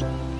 Bye.